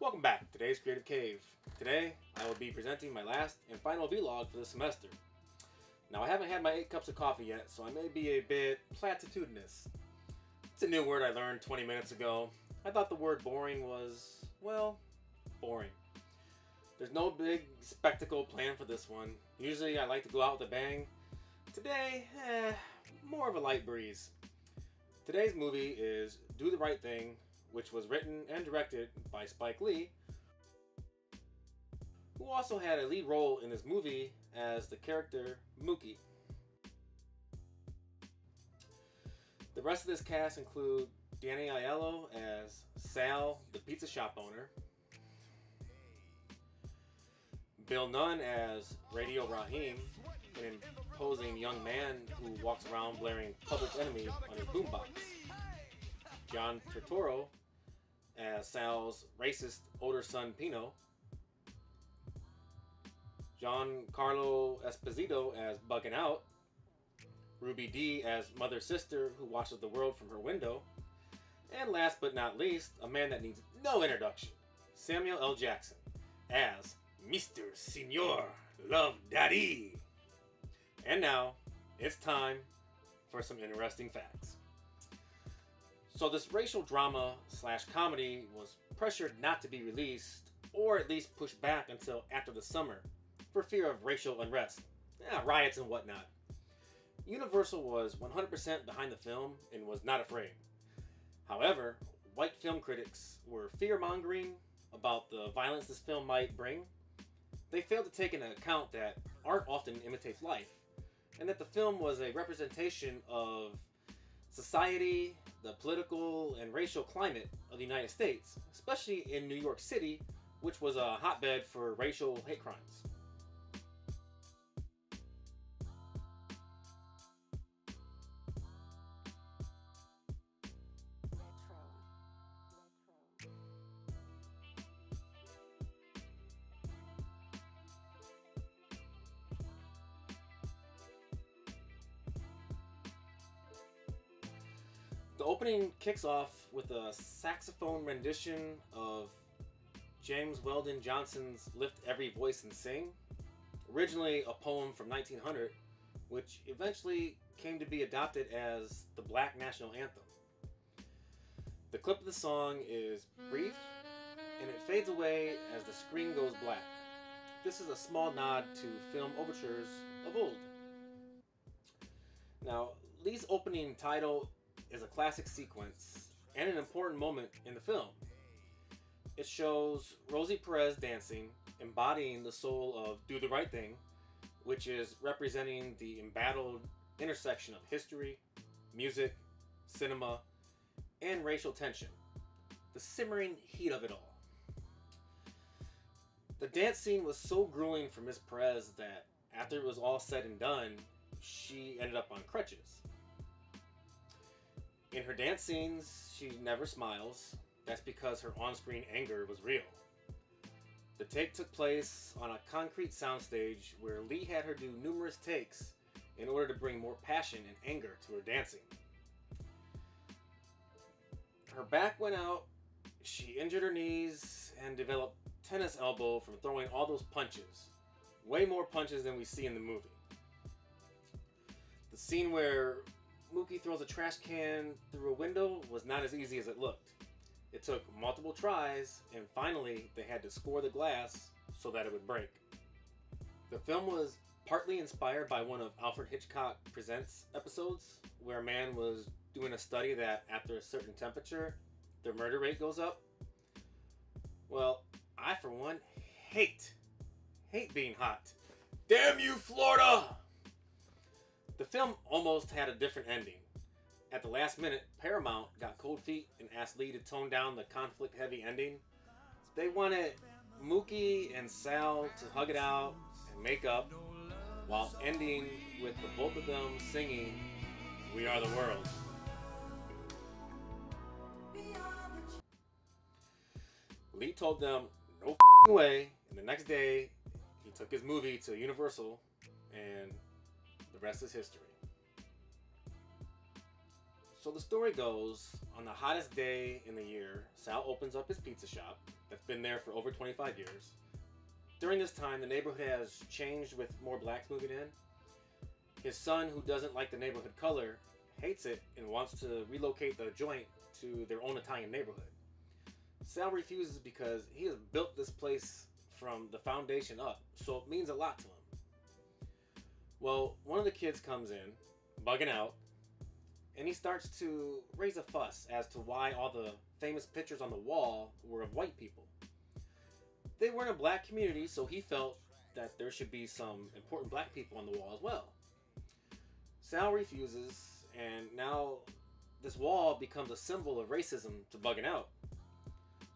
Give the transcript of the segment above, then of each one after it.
Welcome back to today's Creative Cave. Today, I will be presenting my last and final vlog for the semester. Now, I haven't had my 8 cups of coffee yet, so I may be a bit platitudinous. It's a new word I learned 20 minutes ago. I thought the word boring was, well, boring. There's no big spectacle planned for this one. Usually I like to go out with a bang. Today, eh, more of a light breeze. Today's movie is Do the Right Thing which was written and directed by Spike Lee, who also had a lead role in this movie as the character Mookie. The rest of this cast include Danny Aiello as Sal, the pizza shop owner, Bill Nunn as Radio Raheem, an imposing young man who walks around blaring Public Enemy on his boombox. John Turturro as Sal's racist older son Pino, Giancarlo Esposito as Bugging Out, Ruby Dee as Mother Sister who watches the world from her window, and last but not least, a man that needs no introduction, Samuel L. Jackson as Mr. Senor Love Daddy. And now, it's time for some interesting facts. So this racial drama slash comedy was pressured not to be released, or at least pushed back until after the summer, for fear of racial unrest, yeah, riots and whatnot. Universal was 100% behind the film and was not afraid. However, white film critics were fear-mongering about the violence this film might bring. They failed to take into account that art often imitates life, and that the film was a representation of society, the political and racial climate of the United States, especially in New York City, which was a hotbed for racial hate crimes. The opening kicks off with a saxophone rendition of James Weldon Johnson's Lift Every Voice and Sing, originally a poem from 1900, which eventually came to be adopted as the Black National Anthem. The clip of the song is brief and it fades away as the screen goes black. This is a small nod to film overtures of old. Now, Lee's opening title is a classic sequence and an important moment in the film. It shows Rosie Perez dancing, embodying the soul of Do the Right Thing, which is representing the embattled intersection of history, music, cinema, and racial tension. The simmering heat of it all. The dance scene was so grueling for Miss Perez that after it was all said and done, she ended up on crutches. In her dance scenes, she never smiles. That's because her on-screen anger was real. The take took place on a concrete soundstage where Lee had her do numerous takes in order to bring more passion and anger to her dancing. Her back went out, she injured her knees, and developed tennis elbow from throwing all those punches. Way more punches than we see in the movie. The scene where Mookie throws a trash can through a window was not as easy as it looked. It took multiple tries, and finally they had to score the glass so that it would break. The film was partly inspired by one of Alfred Hitchcock Presents episodes, where a man was doing a study that after a certain temperature, the murder rate goes up. Well, I for one hate, hate being hot. Damn you, Florida! The film almost had a different ending. At the last minute, Paramount got cold feet and asked Lee to tone down the conflict heavy ending. They wanted Mookie and Sal to hug it out and make up while ending with the both of them singing We Are the World. Lee told them no way, and the next day he took his movie to Universal and the rest is history. So the story goes on the hottest day in the year, Sal opens up his pizza shop that's been there for over 25 years. During this time, the neighborhood has changed with more blacks moving in. His son, who doesn't like the neighborhood color, hates it and wants to relocate the joint to their own Italian neighborhood. Sal refuses because he has built this place from the foundation up, so it means a lot to him. Well, one of the kids comes in, bugging out, and he starts to raise a fuss as to why all the famous pictures on the wall were of white people. They were in a black community, so he felt that there should be some important black people on the wall as well. Sal refuses, and now this wall becomes a symbol of racism to bugging out.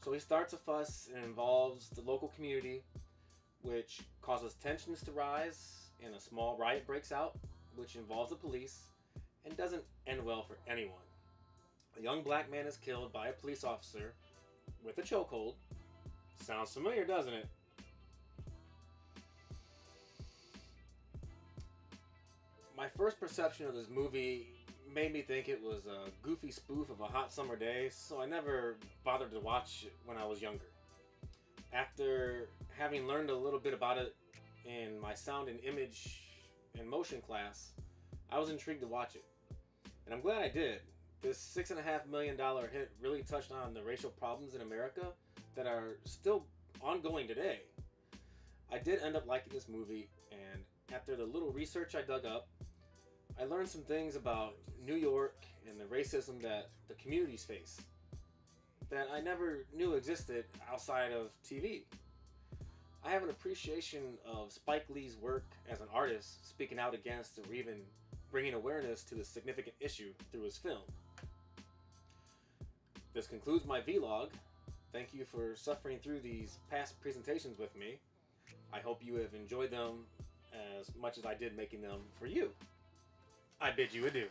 So he starts a fuss and involves the local community, which causes tensions to rise, and a small riot breaks out, which involves the police and doesn't end well for anyone. A young black man is killed by a police officer with a chokehold. Sounds familiar, doesn't it? My first perception of this movie made me think it was a goofy spoof of a hot summer day, so I never bothered to watch it when I was younger. After having learned a little bit about it in my sound and image and motion class, I was intrigued to watch it. And I'm glad I did. This six and a half million dollar hit really touched on the racial problems in America that are still ongoing today. I did end up liking this movie, and after the little research I dug up, I learned some things about New York and the racism that the communities face that I never knew existed outside of TV. I have an appreciation of Spike Lee's work as an artist, speaking out against or even bringing awareness to the significant issue through his film. This concludes my vlog. Thank you for suffering through these past presentations with me. I hope you have enjoyed them as much as I did making them for you. I bid you adieu.